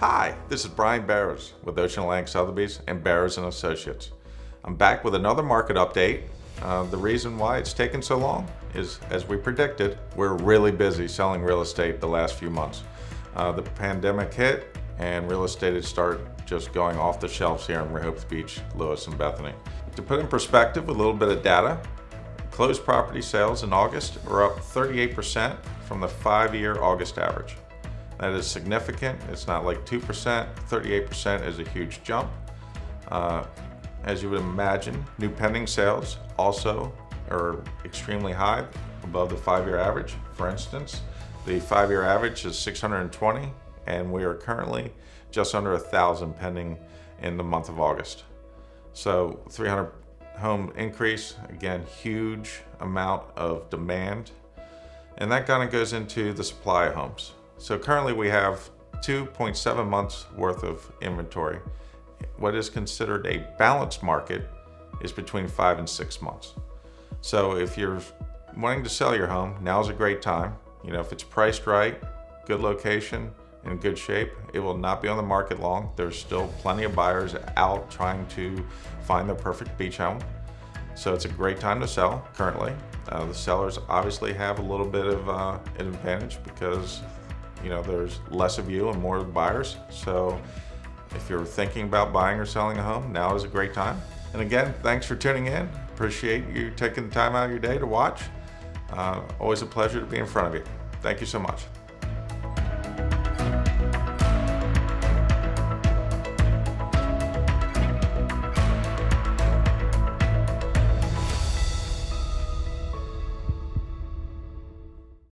Hi, this is Brian Barrows with Ocean Atlantic Sotheby's and Barrows and Associates. I'm back with another market update. Uh, the reason why it's taken so long is, as we predicted, we're really busy selling real estate the last few months. Uh, the pandemic hit and real estate had started just going off the shelves here in Rehoboth Beach, Lewes, and Bethany. To put in perspective a little bit of data, closed property sales in August were up 38% from the five-year August average. That is significant. It's not like 2%. 38% is a huge jump. Uh, as you would imagine, new pending sales also are extremely high, above the five-year average. For instance, the five-year average is 620, and we are currently just under a thousand pending in the month of August. So 300 home increase, again, huge amount of demand. And that kind of goes into the supply of homes. So currently we have 2.7 months worth of inventory. What is considered a balanced market is between five and six months. So if you're wanting to sell your home, now's a great time. You know, if it's priced right, good location, in good shape, it will not be on the market long. There's still plenty of buyers out trying to find the perfect beach home. So it's a great time to sell currently. Uh, the sellers obviously have a little bit of uh, an advantage because you know, there's less of you and more buyers. So if you're thinking about buying or selling a home, now is a great time. And again, thanks for tuning in. Appreciate you taking the time out of your day to watch. Uh, always a pleasure to be in front of you. Thank you so much.